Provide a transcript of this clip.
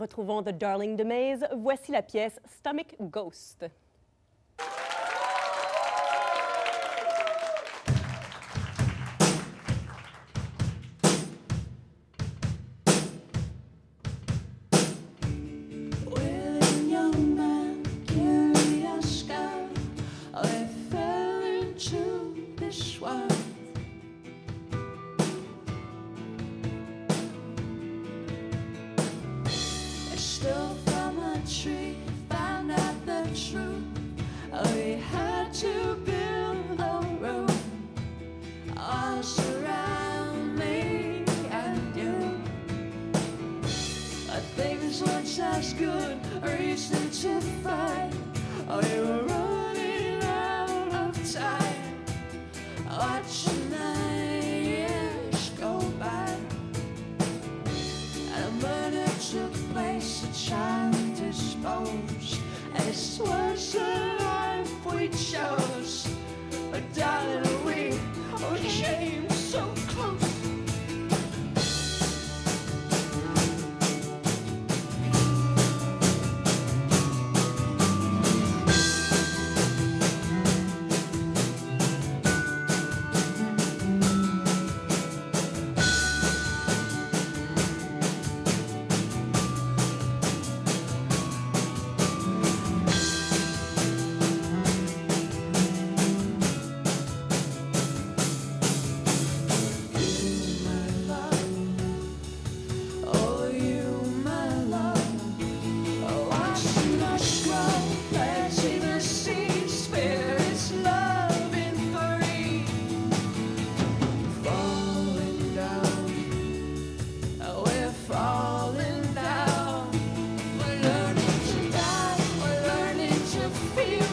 Retrouvons The Darling de Maze. Voici la pièce Stomach Ghost. Truth. We had to build a road all surround me and you. But things weren't as good, reason to fight. Oh, you were running out of time. Watching the years go by. And a murder took place, a child disposed a life we chose, but darling, we okay. feel